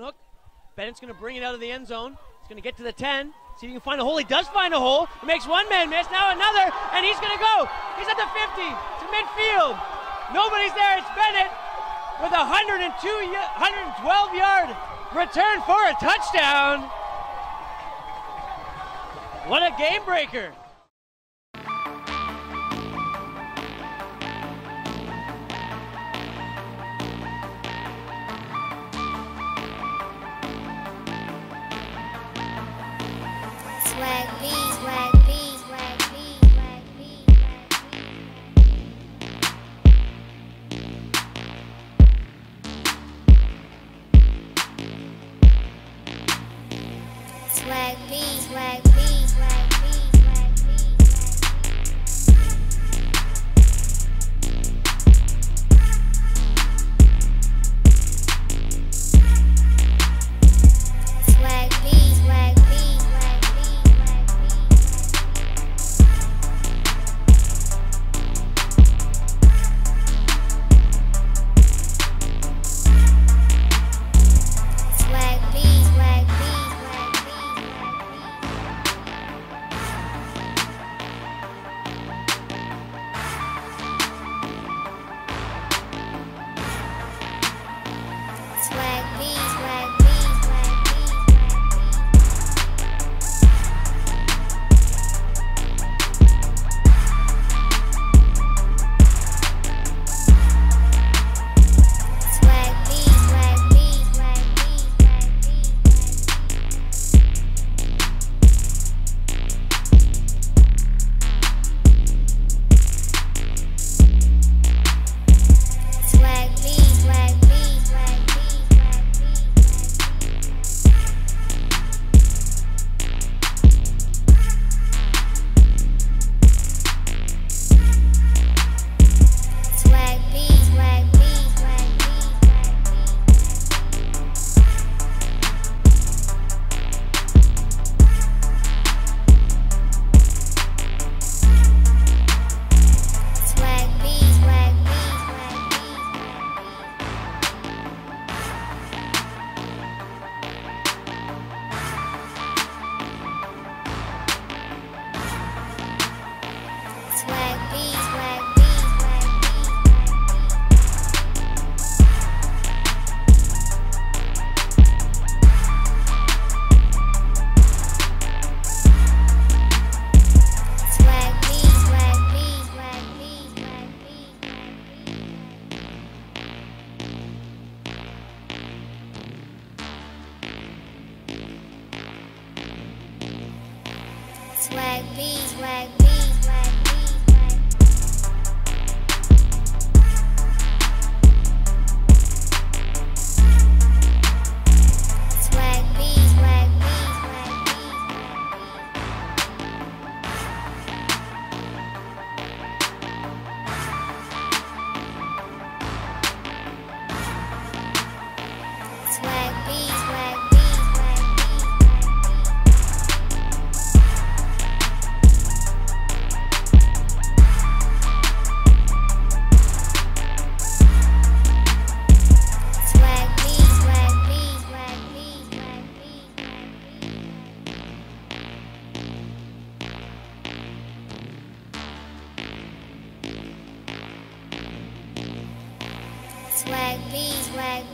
Hook. Bennett's going to bring it out of the end zone. He's going to get to the 10. See if he can find a hole. He does find a hole. He makes one man miss. Now another. And he's going to go. He's at the 50 to midfield. Nobody's there. It's Bennett with a 102, 112 yard return for a touchdown. What a game breaker. swag beat, swag beat. beeswax, beeswax. Swag B, swag